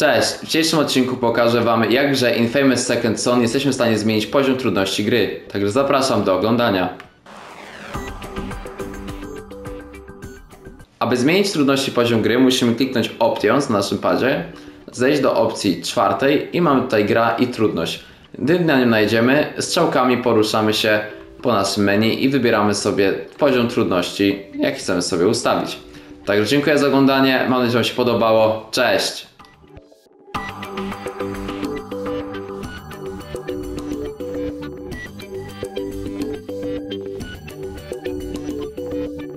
Cześć! W dzisiejszym odcinku pokażę Wam, jak grze Infamous Second Son jesteśmy w stanie zmienić poziom trudności gry. Także zapraszam do oglądania. Aby zmienić trudności poziom gry, musimy kliknąć Options na naszym padzie, zejść do opcji czwartej i mamy tutaj gra i trudność. Gdy na nią najdziemy, strzałkami poruszamy się po naszym menu i wybieramy sobie poziom trudności, jaki chcemy sobie ustawić. Także dziękuję za oglądanie, mam nadzieję, że Wam się podobało. Cześć!